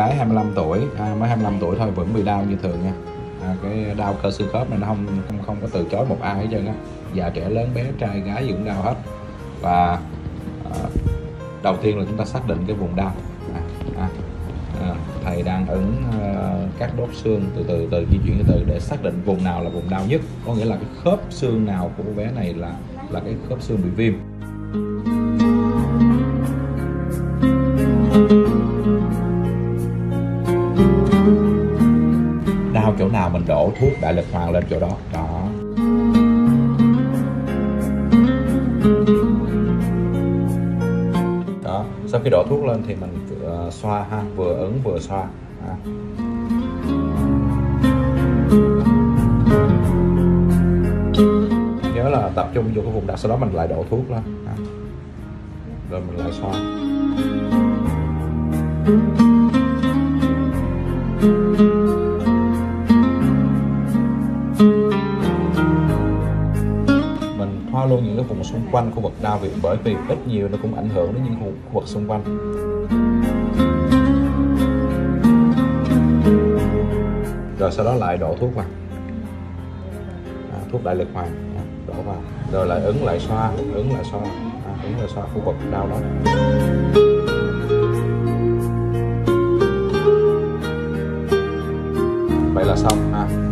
gái 25 tuổi. À, mới 25 tuổi thôi vẫn bị đau như thường nha. À, cái đau cơ xương khớp này nó không không không có từ chối một ai hết trơn á. Già trẻ lớn bé trai gái gì cũng đau hết. Và à, đầu tiên là chúng ta xác định cái vùng đau. À, à, à, thầy đang ấn à, các đốt xương từ từ từ di chuyển từ từ để xác định vùng nào là vùng đau nhất. Có nghĩa là cái khớp xương nào của cô bé này là là cái khớp xương bị viêm. Đau chỗ nào mình đổ thuốc đại lực hoàng lên chỗ đó đó đó sau khi đổ thuốc lên thì mình uh, xoa ha vừa ấn vừa xoa ha. nhớ là tập trung vô cái vùng đặc sau đó mình lại đổ thuốc lên ha. rồi mình lại xoa mình luôn những cái vùng xung quanh khu vực đau vì bởi vì ít nhiều nó cũng ảnh hưởng đến những khu, khu vực xung quanh. Rồi sau đó lại đổ thuốc vào. À, thuốc đại lực hoàng à, đổ vào. Rồi lại ứng lại xoa ứng lại xoa à, ứng lại xoa khu vực đau đó. Vậy là xong ha.